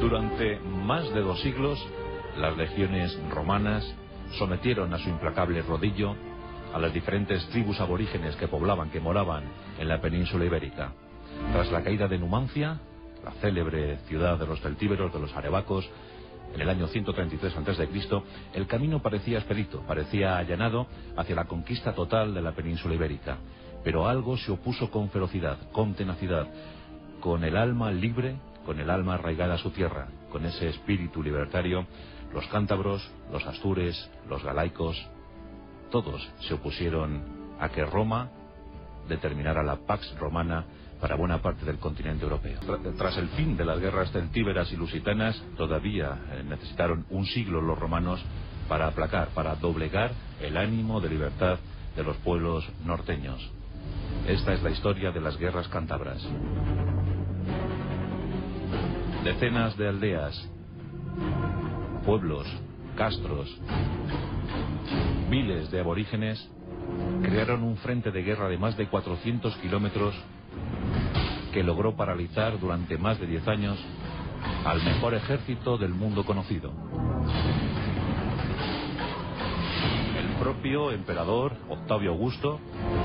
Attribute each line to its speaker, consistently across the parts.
Speaker 1: Durante más de dos siglos, las legiones romanas sometieron a su implacable rodillo a las diferentes tribus aborígenes que poblaban, que moraban en la península ibérica. Tras la caída de Numancia, la célebre ciudad de los celtíberos, de los arebacos, en el año 133 a.C., el camino parecía expedito, parecía allanado hacia la conquista total de la península ibérica. Pero algo se opuso con ferocidad, con tenacidad, con el alma libre, con el alma arraigada a su tierra, con ese espíritu libertario, los cántabros, los astures, los galaicos, todos se opusieron a que Roma determinara la Pax Romana para buena parte del continente europeo. Tras el fin de las guerras celtíberas y lusitanas, todavía eh, necesitaron un siglo los romanos para aplacar, para doblegar el ánimo de libertad de los pueblos norteños. Esta es la historia de las guerras cántabras. Decenas de aldeas, pueblos, castros, miles de aborígenes crearon un frente de guerra de más de 400 kilómetros que logró paralizar durante más de 10 años al mejor ejército del mundo conocido. El propio emperador Octavio Augusto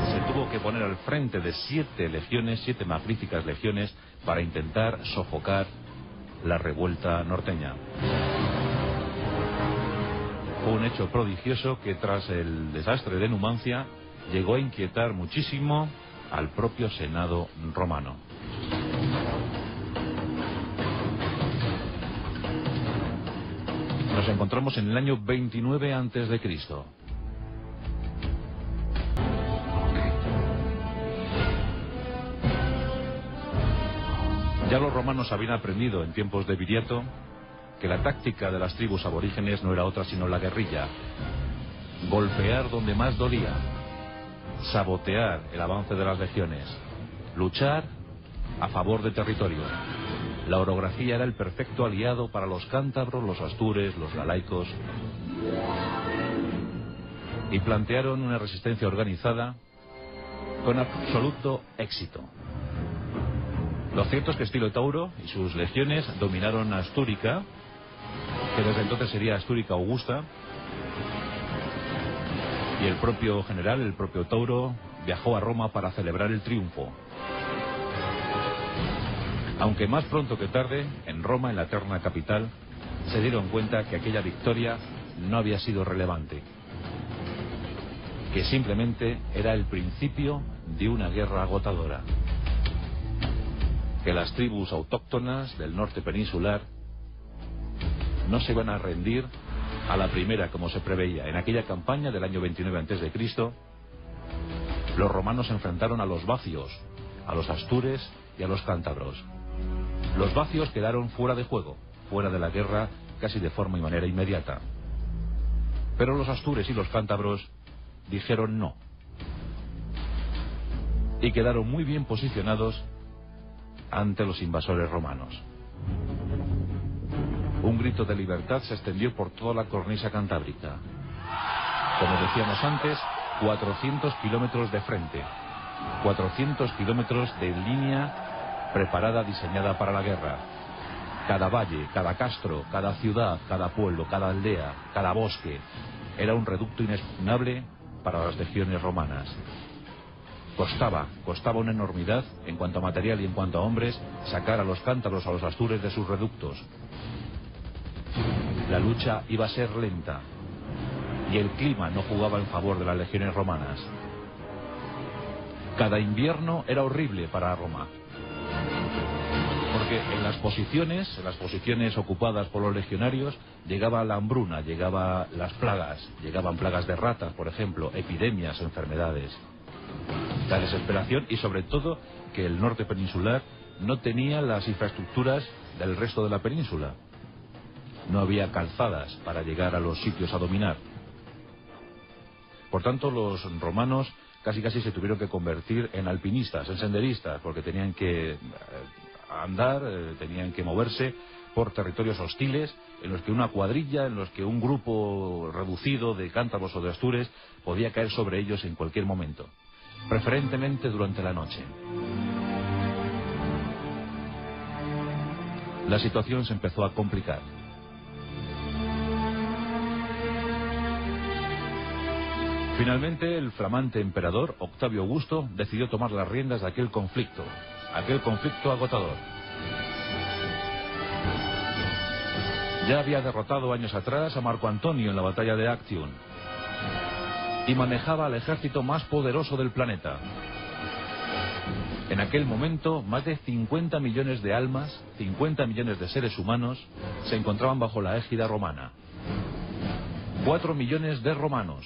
Speaker 1: se tuvo que poner al frente de siete legiones, siete magníficas legiones, para intentar sofocar la revuelta norteña. Fue un hecho prodigioso que tras el desastre de Numancia llegó a inquietar muchísimo al propio Senado romano. Nos encontramos en el año 29 antes Ya los romanos habían aprendido en tiempos de Viriato que la táctica de las tribus aborígenes no era otra sino la guerrilla. Golpear donde más dolía, sabotear el avance de las legiones, luchar a favor de territorio. La orografía era el perfecto aliado para los cántabros, los astures, los galaicos. Y plantearon una resistencia organizada con absoluto éxito. Lo cierto es que Estilo Tauro y sus legiones dominaron Astúrica, que desde entonces sería Astúrica Augusta, y el propio general, el propio Tauro, viajó a Roma para celebrar el triunfo. Aunque más pronto que tarde, en Roma, en la eterna capital, se dieron cuenta que aquella victoria no había sido relevante, que simplemente era el principio de una guerra agotadora, que las tribus autóctonas del norte peninsular no se iban a rendir a la primera como se preveía. En aquella campaña del año 29 a.C., los romanos se enfrentaron a los vacios, a los astures y a los cántabros. Los vacios quedaron fuera de juego, fuera de la guerra casi de forma y manera inmediata. Pero los astures y los cántabros dijeron no. Y quedaron muy bien posicionados ante los invasores romanos. Un grito de libertad se extendió por toda la cornisa cantábrica. Como decíamos antes, 400 kilómetros de frente, 400 kilómetros de línea preparada, diseñada para la guerra. Cada valle, cada castro, cada ciudad, cada pueblo, cada aldea, cada bosque, era un reducto inexpugnable para las legiones romanas. Costaba, costaba una enormidad, en cuanto a material y en cuanto a hombres, sacar a los cántaros, a los astures de sus reductos. La lucha iba a ser lenta y el clima no jugaba en favor de las legiones romanas. Cada invierno era horrible para Roma. Porque en las posiciones, en las posiciones ocupadas por los legionarios, llegaba la hambruna, llegaban las plagas, llegaban plagas de ratas, por ejemplo, epidemias, enfermedades. La desesperación y sobre todo que el norte peninsular no tenía las infraestructuras del resto de la península. No había calzadas para llegar a los sitios a dominar. Por tanto, los romanos casi casi se tuvieron que convertir en alpinistas, en senderistas, porque tenían que eh, andar, eh, tenían que moverse por territorios hostiles en los que una cuadrilla, en los que un grupo reducido de cántabros o de astures podía caer sobre ellos en cualquier momento, preferentemente durante la noche. La situación se empezó a complicar. Finalmente, el flamante emperador Octavio Augusto decidió tomar las riendas de aquel conflicto, aquel conflicto agotador. Ya había derrotado años atrás a Marco Antonio en la batalla de Actium y manejaba al ejército más poderoso del planeta. En aquel momento, más de 50 millones de almas, 50 millones de seres humanos, se encontraban bajo la égida romana. 4 millones de romanos.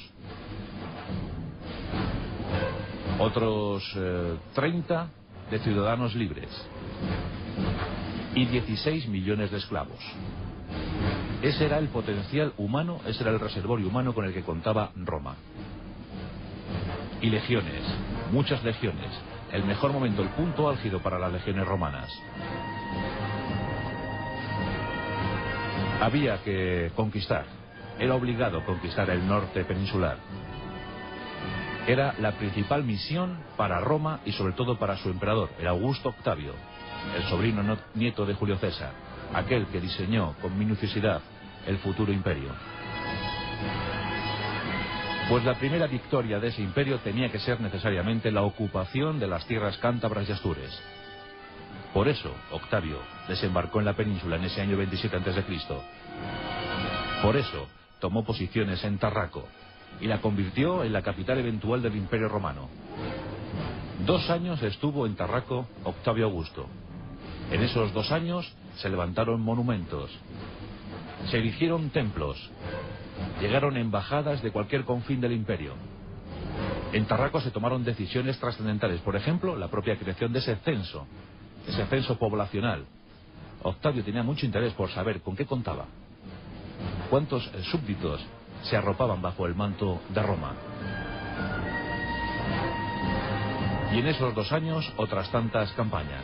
Speaker 1: Otros 30 eh, de ciudadanos libres. Y 16 millones de esclavos. Ese era el potencial humano, ese era el reservorio humano con el que contaba Roma. Y legiones, muchas legiones. El mejor momento, el punto álgido para las legiones romanas. Había que conquistar, era obligado conquistar el norte peninsular. Era la principal misión para Roma y sobre todo para su emperador, el Augusto Octavio, el sobrino nieto de Julio César aquel que diseñó con minuciosidad el futuro imperio. Pues la primera victoria de ese imperio tenía que ser necesariamente la ocupación de las tierras cántabras y astures. Por eso, Octavio desembarcó en la península en ese año 27 a.C. Por eso, tomó posiciones en Tarraco y la convirtió en la capital eventual del Imperio Romano. Dos años estuvo en Tarraco Octavio Augusto. En esos dos años se levantaron monumentos, se erigieron templos, llegaron embajadas de cualquier confín del imperio. En Tarraco se tomaron decisiones trascendentales, por ejemplo, la propia creación de ese censo, ese censo poblacional. Octavio tenía mucho interés por saber con qué contaba, cuántos súbditos se arropaban bajo el manto de Roma. Y en esos dos años otras tantas campañas.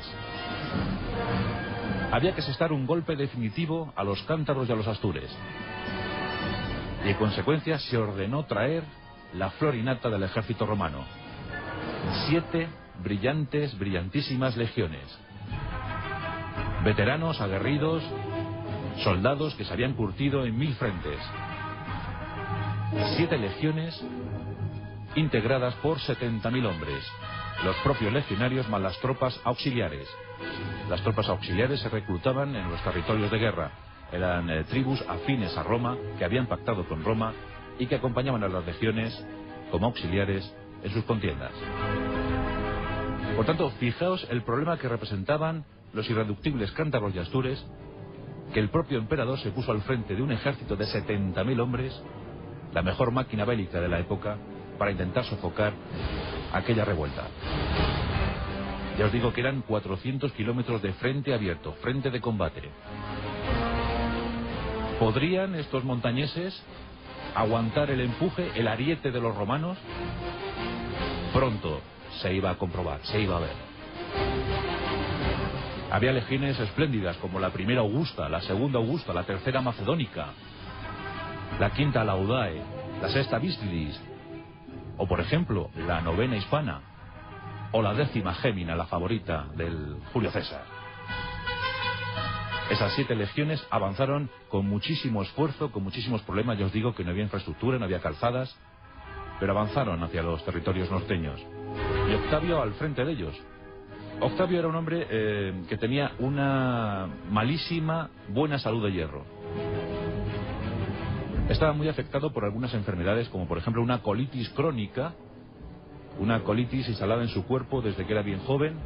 Speaker 1: Había que asestar un golpe definitivo a los cántaros y a los astures. Y en consecuencia se ordenó traer la florinata del ejército romano. Siete brillantes, brillantísimas legiones. Veteranos, aguerridos, soldados que se habían curtido en mil frentes. Siete legiones integradas por 70.000 hombres, los propios legionarios más las tropas auxiliares. Las tropas auxiliares se reclutaban en los territorios de guerra. Eran eh, tribus afines a Roma que habían pactado con Roma y que acompañaban a las legiones como auxiliares en sus contiendas. Por tanto, fijaos el problema que representaban los irreductibles cántabros y astures, que el propio emperador se puso al frente de un ejército de 70.000 hombres, la mejor máquina bélica de la época, para intentar sofocar aquella revuelta. Ya os digo que eran 400 kilómetros de frente abierto, frente de combate. ¿Podrían estos montañeses aguantar el empuje, el ariete de los romanos? Pronto se iba a comprobar, se iba a ver. Había legiones espléndidas como la primera Augusta, la segunda Augusta, la tercera Macedónica, la quinta Laudae, la sexta Vistidis, o por ejemplo la novena Hispana, o la décima Gémina, la favorita del Julio César. Esas siete legiones avanzaron con muchísimo esfuerzo, con muchísimos problemas. Ya os digo que no había infraestructura, no había calzadas, pero avanzaron hacia los territorios norteños. Y Octavio al frente de ellos. Octavio era un hombre eh, que tenía una malísima, buena salud de hierro. Estaba muy afectado por algunas enfermedades, como por ejemplo una colitis crónica, una colitis instalada en su cuerpo desde que era bien joven,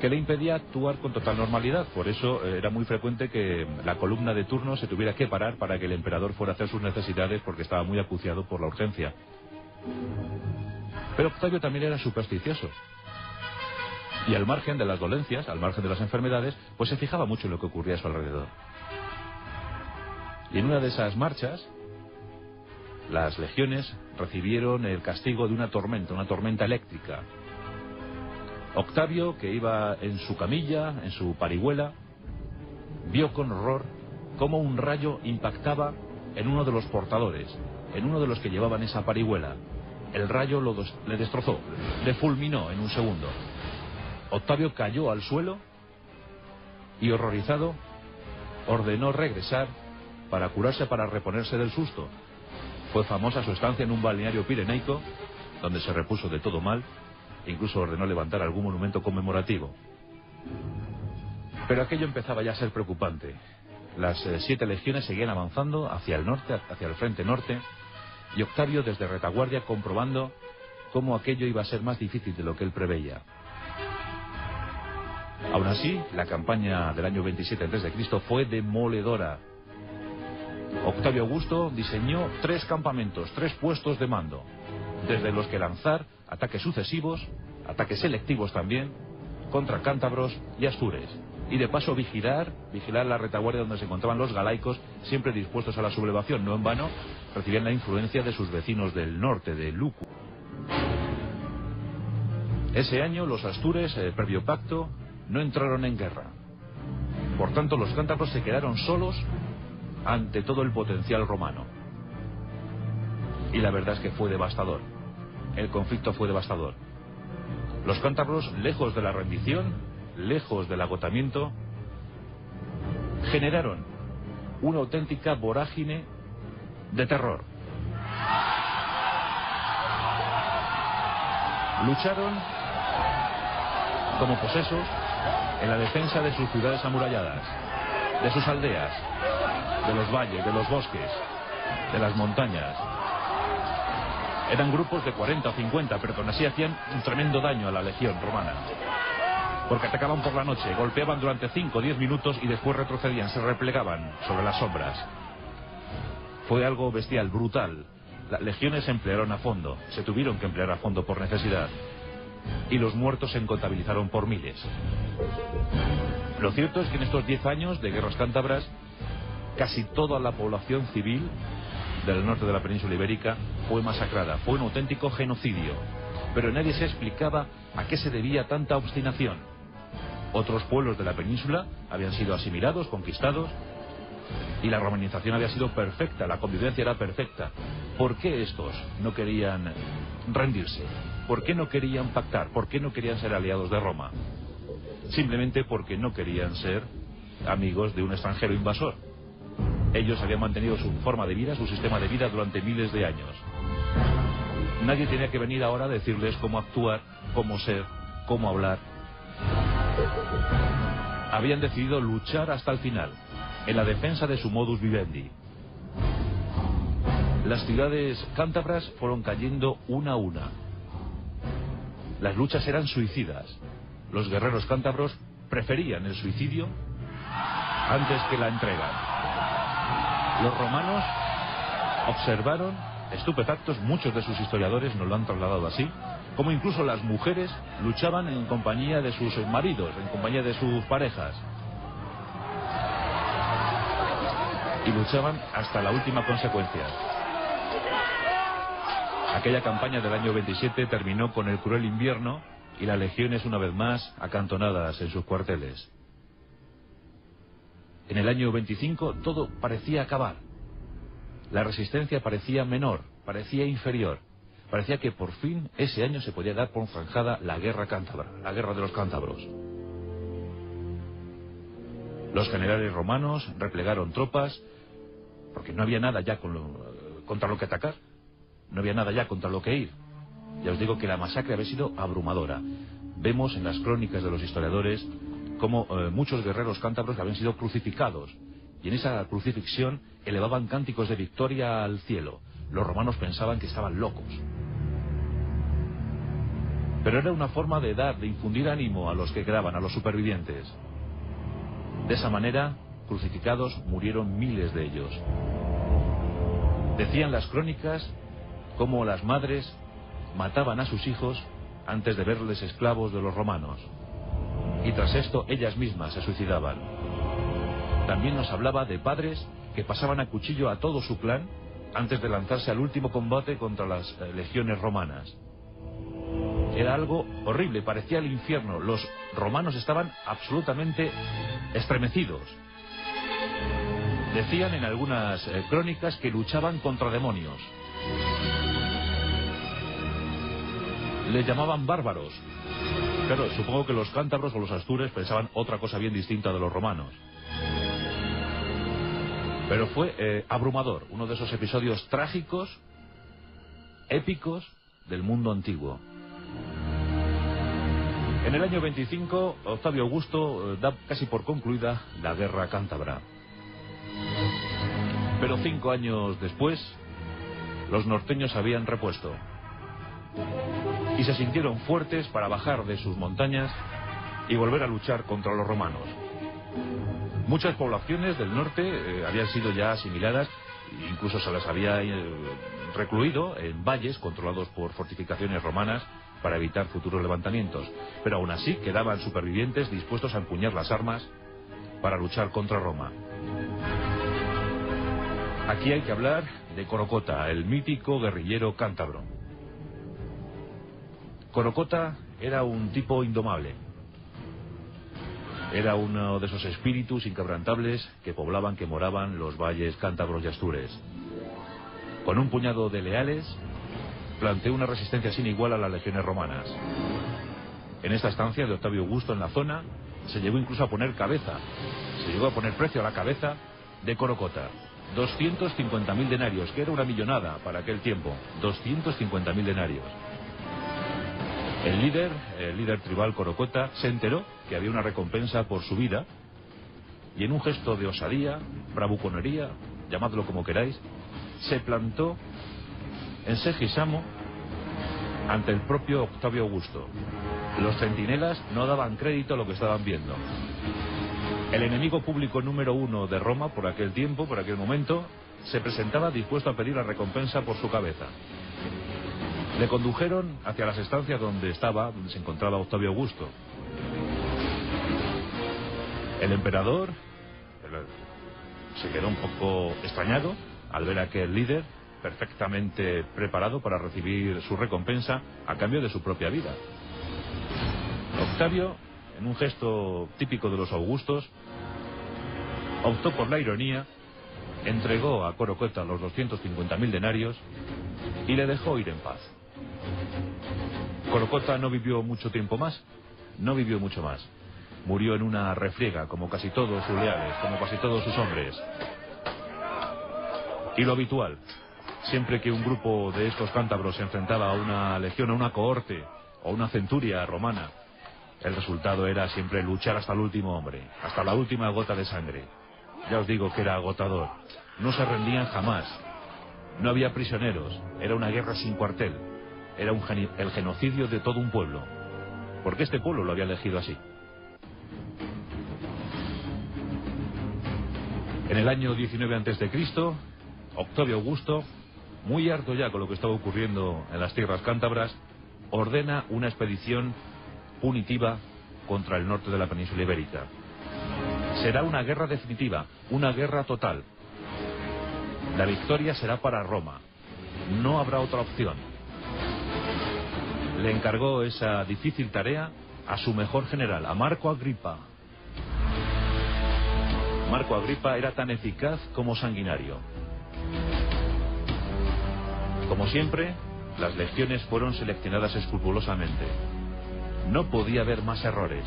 Speaker 1: que le impedía actuar con total normalidad. Por eso eh, era muy frecuente que la columna de turno se tuviera que parar para que el emperador fuera a hacer sus necesidades porque estaba muy acuciado por la urgencia. Pero Octavio también era supersticioso. Y al margen de las dolencias, al margen de las enfermedades, pues se fijaba mucho en lo que ocurría a su alrededor. Y en una de esas marchas, las legiones recibieron el castigo de una tormenta, una tormenta eléctrica. Octavio, que iba en su camilla, en su parihuela, vio con horror cómo un rayo impactaba en uno de los portadores, en uno de los que llevaban esa parihuela. El rayo lo le destrozó, le fulminó en un segundo. Octavio cayó al suelo y horrorizado ordenó regresar para curarse para reponerse del susto. Fue famosa su estancia en un balneario pirenaico, donde se repuso de todo mal, incluso ordenó levantar algún monumento conmemorativo. Pero aquello empezaba ya a ser preocupante. Las eh, siete legiones seguían avanzando hacia el norte, hacia el frente norte, y Octavio desde retaguardia comprobando cómo aquello iba a ser más difícil de lo que él preveía. Aún así, la campaña del año 27 a.C. fue demoledora. Octavio Augusto diseñó tres campamentos, tres puestos de mando, desde los que lanzar ataques sucesivos, ataques selectivos también, contra cántabros y astures. Y de paso vigilar, vigilar la retaguardia donde se encontraban los galaicos, siempre dispuestos a la sublevación, no en vano, recibían la influencia de sus vecinos del norte, de Lucu. Ese año los astures, eh, previo pacto, no entraron en guerra. Por tanto, los cántabros se quedaron solos ante todo el potencial romano. Y la verdad es que fue devastador. El conflicto fue devastador. Los cántabros, lejos de la rendición, lejos del agotamiento, generaron una auténtica vorágine de terror. Lucharon como posesos en la defensa de sus ciudades amuralladas, de sus aldeas, de los valles, de los bosques, de las montañas. Eran grupos de 40 o 50, pero con así hacían un tremendo daño a la legión romana. Porque atacaban por la noche, golpeaban durante 5 o 10 minutos y después retrocedían, se replegaban sobre las sombras. Fue algo bestial, brutal. Las legiones se emplearon a fondo, se tuvieron que emplear a fondo por necesidad y los muertos se contabilizaron por miles. Lo cierto es que en estos 10 años de guerras cántabras, casi toda la población civil del norte de la península ibérica fue masacrada. Fue un auténtico genocidio. Pero nadie se explicaba a qué se debía tanta obstinación. Otros pueblos de la península habían sido asimilados, conquistados, y la romanización había sido perfecta, la convivencia era perfecta. ¿Por qué estos no querían rendirse? ¿Por qué no querían pactar? ¿Por qué no querían ser aliados de Roma? Simplemente porque no querían ser amigos de un extranjero invasor. Ellos habían mantenido su forma de vida, su sistema de vida durante miles de años. Nadie tenía que venir ahora a decirles cómo actuar, cómo ser, cómo hablar. Habían decidido luchar hasta el final, en la defensa de su modus vivendi. Las ciudades cántabras fueron cayendo una a una. Las luchas eran suicidas. Los guerreros cántabros preferían el suicidio antes que la entrega. Los romanos observaron, estupefactos, muchos de sus historiadores nos lo han trasladado así, como incluso las mujeres luchaban en compañía de sus maridos, en compañía de sus parejas. Y luchaban hasta la última consecuencia. Aquella campaña del año 27 terminó con el cruel invierno y las legiones una vez más acantonadas en sus cuarteles. En el año 25 todo parecía acabar. La resistencia parecía menor, parecía inferior. Parecía que por fin ese año se podía dar por zanjada la guerra cántabra, la guerra de los cántabros. Los generales romanos replegaron tropas porque no había nada ya contra lo que atacar. No había nada ya contra lo que ir. Ya os digo que la masacre había sido abrumadora. Vemos en las crónicas de los historiadores cómo eh, muchos guerreros cántabros habían sido crucificados. Y en esa crucifixión elevaban cánticos de victoria al cielo. Los romanos pensaban que estaban locos. Pero era una forma de dar, de infundir ánimo a los que quedaban, a los supervivientes. De esa manera, crucificados, murieron miles de ellos. Decían las crónicas cómo las madres mataban a sus hijos antes de verles esclavos de los romanos. Y tras esto ellas mismas se suicidaban. También nos hablaba de padres que pasaban a cuchillo a todo su clan antes de lanzarse al último combate contra las eh, legiones romanas. Era algo horrible, parecía el infierno. Los romanos estaban absolutamente estremecidos. Decían en algunas eh, crónicas que luchaban contra demonios. les llamaban bárbaros. Claro, supongo que los cántabros o los astures pensaban otra cosa bien distinta de los romanos. Pero fue eh, abrumador, uno de esos episodios trágicos, épicos del mundo antiguo. En el año 25, Octavio Augusto eh, da casi por concluida la guerra cántabra. Pero cinco años después, los norteños habían repuesto y se sintieron fuertes para bajar de sus montañas y volver a luchar contra los romanos. Muchas poblaciones del norte eh, habían sido ya asimiladas, incluso se las había eh, recluido en valles controlados por fortificaciones romanas para evitar futuros levantamientos. Pero aún así quedaban supervivientes dispuestos a empuñar las armas para luchar contra Roma. Aquí hay que hablar de Corocota, el mítico guerrillero cántabro. Corocota era un tipo indomable. Era uno de esos espíritus inquebrantables que poblaban, que moraban los valles cántabros y astures. Con un puñado de leales, planteó una resistencia sin igual a las legiones romanas. En esta estancia de Octavio Augusto en la zona, se llegó incluso a poner cabeza, se llegó a poner precio a la cabeza de Corocota. 250.000 denarios, que era una millonada para aquel tiempo. 250.000 denarios. El líder, el líder tribal Corocota, se enteró que había una recompensa por su vida y en un gesto de osadía, bravuconería, llamadlo como queráis, se plantó en Segisamo ante el propio Octavio Augusto. Los centinelas no daban crédito a lo que estaban viendo. El enemigo público número uno de Roma por aquel tiempo, por aquel momento, se presentaba dispuesto a pedir la recompensa por su cabeza. Le condujeron hacia las estancias donde estaba, donde se encontraba Octavio Augusto. El emperador se quedó un poco extrañado al ver a aquel líder perfectamente preparado para recibir su recompensa a cambio de su propia vida. Octavio, en un gesto típico de los augustos, optó por la ironía, entregó a Corocota los 250.000 denarios y le dejó ir en paz. Corocota no vivió mucho tiempo más, no vivió mucho más. Murió en una refriega, como casi todos sus leales, como casi todos sus hombres. Y lo habitual, siempre que un grupo de estos cántabros se enfrentaba a una legión, a una cohorte o una centuria romana, el resultado era siempre luchar hasta el último hombre, hasta la última gota de sangre. Ya os digo que era agotador. No se rendían jamás. No había prisioneros. Era una guerra sin cuartel era el genocidio de todo un pueblo. Porque este pueblo lo había elegido así. En el año 19 a.C., Octavio Augusto, muy harto ya con lo que estaba ocurriendo en las tierras cántabras, ordena una expedición punitiva contra el norte de la península ibérica. Será una guerra definitiva, una guerra total. La victoria será para Roma. No habrá otra opción le encargó esa difícil tarea a su mejor general, a Marco Agripa. Marco Agripa era tan eficaz como sanguinario. Como siempre, las legiones fueron seleccionadas escrupulosamente. No podía haber más errores.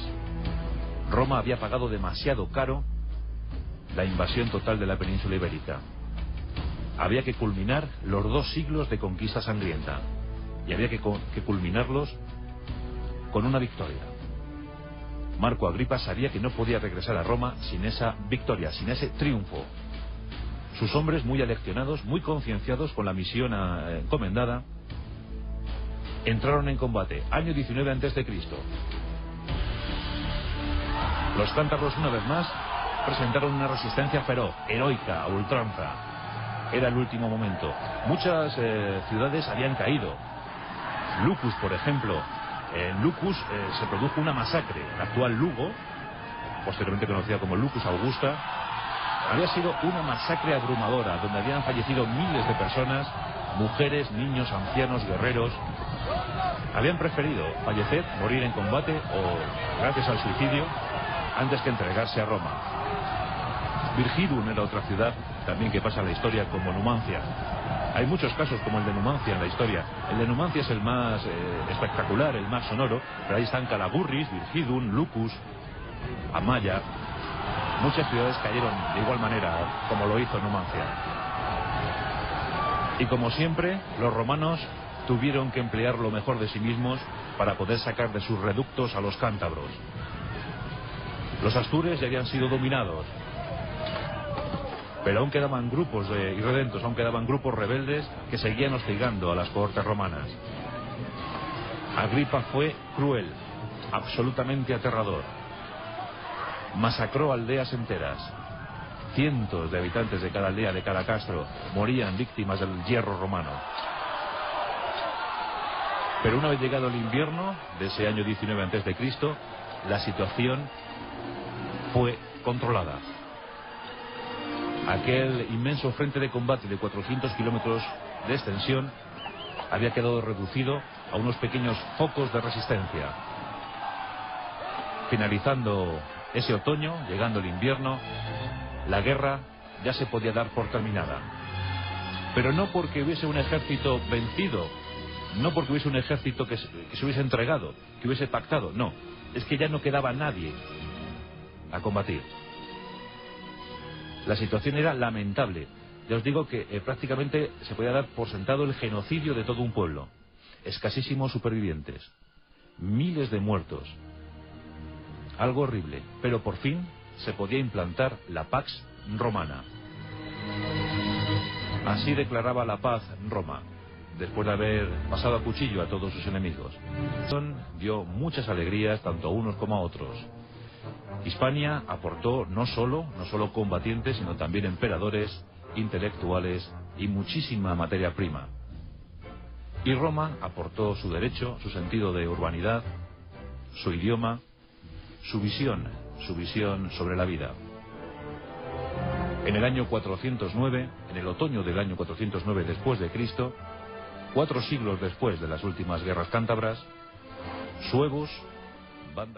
Speaker 1: Roma había pagado demasiado caro la invasión total de la península ibérica. Había que culminar los dos siglos de conquista sangrienta y había que, culminarlos con una victoria. Marco Agripa sabía que no podía regresar a Roma sin esa victoria, sin ese triunfo. Sus hombres, muy aleccionados, muy concienciados con la misión eh, encomendada, entraron en combate, año 19 a.C. Los cántabros, una vez más, presentaron una resistencia feroz, heroica, a ultranza. Era el último momento. Muchas eh, ciudades habían caído, Lucus, por ejemplo. En Lucus eh, se produjo una masacre. La actual Lugo, posteriormente conocida como Lucus Augusta, había sido una masacre abrumadora, donde habían fallecido miles de personas, mujeres, niños, ancianos, guerreros. Habían preferido fallecer, morir en combate o gracias al suicidio, antes que entregarse a Roma. Virgidum era otra ciudad también que pasa la historia como Numancia. Hay muchos casos como el de Numancia en la historia. El de Numancia es el más eh, espectacular, el más sonoro, pero ahí están Calagurris, Virgidum, Lucus, Amaya. Muchas ciudades cayeron de igual manera como lo hizo Numancia. Y como siempre, los romanos tuvieron que emplear lo mejor de sí mismos para poder sacar de sus reductos a los cántabros. Los astures ya habían sido dominados, pero aún quedaban grupos de irredentos, aún quedaban grupos rebeldes que seguían hostigando a las cohortes romanas. Agripa fue cruel, absolutamente aterrador. Masacró aldeas enteras. Cientos de habitantes de cada aldea, de cada castro, morían víctimas del hierro romano. Pero una vez llegado el invierno de ese año 19 a.C., la situación fue controlada. Aquel inmenso frente de combate de 400 kilómetros de extensión había quedado reducido a unos pequeños focos de resistencia. Finalizando ese otoño, llegando el invierno, la guerra ya se podía dar por terminada. Pero no porque hubiese un ejército vencido, no porque hubiese un ejército que se, hubiese entregado, que hubiese pactado, no, es que ya no quedaba nadie a combatir. La situación era lamentable. Ya os digo que eh, prácticamente se podía dar por sentado el genocidio de todo un pueblo. Escasísimos supervivientes. Miles de muertos. Algo horrible. Pero por fin se podía implantar la Pax Romana. Así declaraba la paz Roma, después de haber pasado a cuchillo a todos sus enemigos. Dio muchas alegrías tanto a unos como a otros. Hispania aportó no solo, no solo combatientes, sino también emperadores, intelectuales y muchísima materia prima. Y Roma aportó su derecho, su sentido de urbanidad, su idioma, su visión, su visión sobre la vida. En el año 409, en el otoño del año 409 después de Cristo, cuatro siglos después de las últimas guerras cántabras, suevos,